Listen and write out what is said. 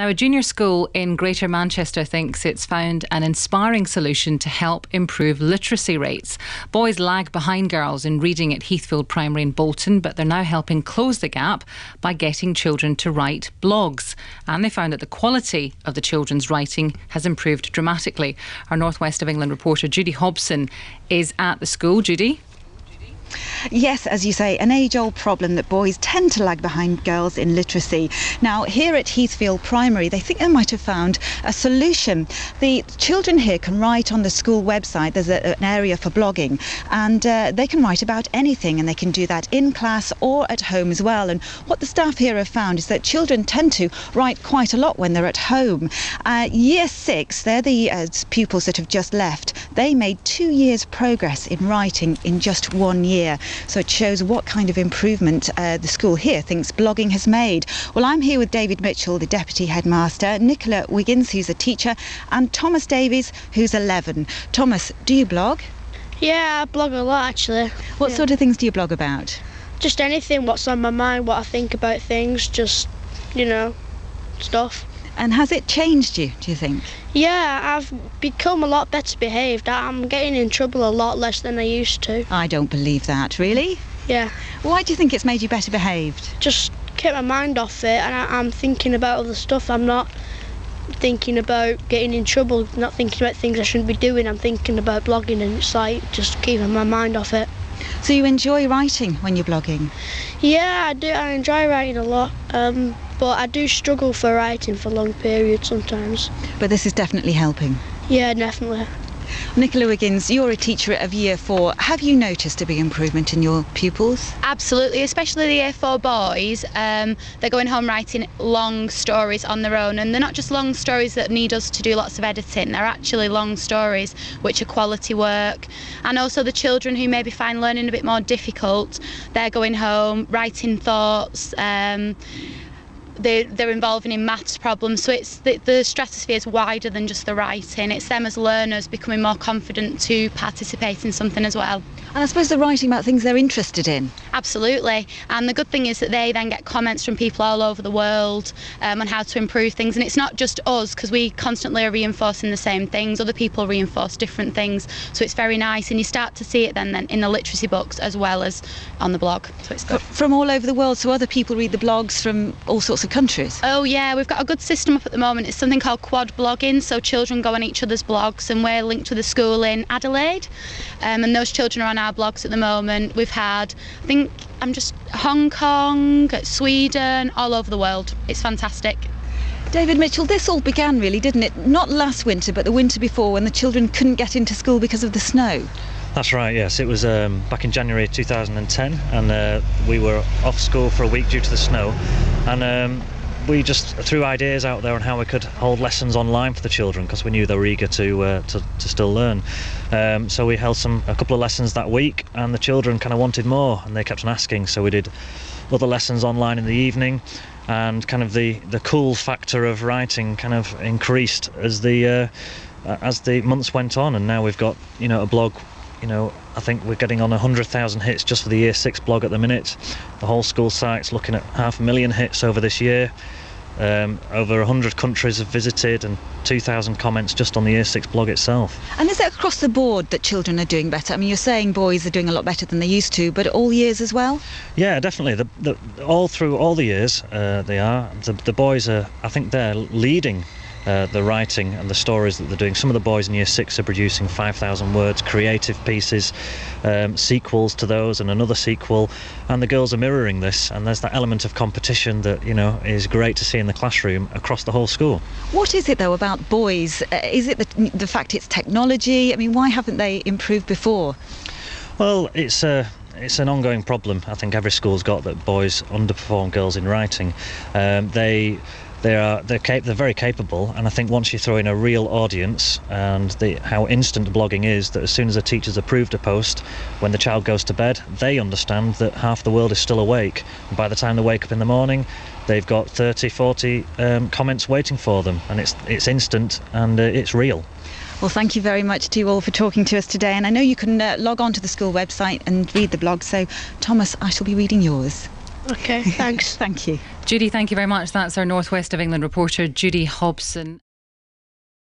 Now, a junior school in Greater Manchester thinks it's found an inspiring solution to help improve literacy rates. Boys lag behind girls in reading at Heathfield Primary in Bolton, but they're now helping close the gap by getting children to write blogs. And they found that the quality of the children's writing has improved dramatically. Our Northwest of England reporter Judy Hobson is at the school. Judy? Yes, as you say, an age old problem that boys tend to lag behind girls in literacy. Now, here at Heathfield Primary, they think they might have found a solution. The children here can write on the school website, there's a, an area for blogging, and uh, they can write about anything, and they can do that in class or at home as well. And what the staff here have found is that children tend to write quite a lot when they're at home. Uh, year six, they're the uh, pupils that have just left, they made two years' progress in writing in just one year. So it shows what kind of improvement uh, the school here thinks blogging has made. Well, I'm here with David Mitchell, the Deputy Headmaster, Nicola Wiggins, who's a teacher, and Thomas Davies, who's 11. Thomas, do you blog? Yeah, I blog a lot actually. What Yeah. sort of things do you blog about? Just anything, what's on my mind, what I think about things, just, you know, stuff. And has it changed you, do you think? Yeah, I've become a lot better behaved. I'm getting in trouble a lot less than I used to. I don't believe that, really. Yeah, Why do you think it's made you better behaved? just keep my mind off it and I, I'm thinking about other stuff. I'm not thinking about getting in trouble, not thinking about things I shouldn't be doing. I'm thinking about blogging and it's like just keeping my mind off it. So you enjoy writing when you're blogging? Yeah, I do. I enjoy writing a lot, um, but I do struggle for writing for long periods sometimes. But this is definitely helping. Yeah, definitely. Nicola Wiggins, you're a teacher of year four. Have you noticed a big improvement in your pupils? Absolutely, especially the year four boys. Um, they're going home writing long stories on their own, and they're not just long stories that need us to do lots of editing. They're actually long stories which are quality work. And also the children who maybe find learning a bit more difficult, they're going home writing thoughts. Um, they, they're involving in maths problems, so it's the, the stratosphere is wider than just the writing. It's them as learners becoming more confident to participate in something as well. And I suppose they're writing about things they're interested in. Absolutely. And the good thing is that they then get comments from people all over the world um, on how to improve things. And it's not just us, because we constantly are reinforcing the same things. Other people reinforce different things. So it's very nice. And you start to see it then, then in the literacy books as well as on the blog. So it's good. From all over the world, so other people read the blogs from all sorts of countries. Oh yeah, we've got a good system up at the moment. It's something called quad blogging, so children go on each other's blogs, and we're linked with a school in Adelaide, um, and those children are on our blogs at the moment. We've had, I think, I'm just Hong Kong, Sweden, all over the world. It's fantastic. David Mitchell, this all began really, didn't it? Not last winter, but the winter before when the children couldn't get into school because of the snow. That's right, yes. It was um, back in January 2010, and uh, we were off school for a week due to the snow. And um, we just threw ideas out there on how we could hold lessons online for the children because we knew they were eager to, uh, to, to still learn. Um, so we held some a couple of lessons that week, and the children kind of wanted more, and they kept on asking. So we did other lessons online in the evening, and kind of the, the cool factor of writing kind of increased as the uh, as the months went on, and now we've got you know a blog you know, I think we're getting on 100,000 hits just for the year six blog at the minute. The whole school site's looking at half a million hits over this year. Um, over 100 countries have visited and 2,000 comments just on the year six blog itself. And is it across the board that children are doing better? I mean, you're saying boys are doing a lot better than they used to, but all years as well? Yeah, definitely. The, the, all through all the years, uh, they are. The, the boys are, I think they're leading uh, the writing and the stories that they're doing. Some of the boys in year six are producing 5,000 words, creative pieces, um, sequels to those, and another sequel. And the girls are mirroring this, and there's that element of competition that you know is great to see in the classroom across the whole school. What is it though about boys? Uh, is it the, the fact it's technology? I mean, why haven't they improved before? Well, it's a it's an ongoing problem. I think every school's got that boys underperform girls in writing. Um, they they are they're cap- they're very capable, and I think once you throw in a real audience and the how instant blogging is, that as soon as a teacher's approved a post, when the child goes to bed, they understand that half the world is still awake. And by the time they wake up in the morning, they've got 30, 40 um, comments waiting for them, and it's it's instant and uh, it's real. Well, thank you very much to you all for talking to us today. And I know you can uh, log on to the school website and read the blog. So, Thomas, I shall be reading yours. Okay, thanks. Thank you. Judy, thank you very much. That's our Northwest of England reporter, Judy Hobson.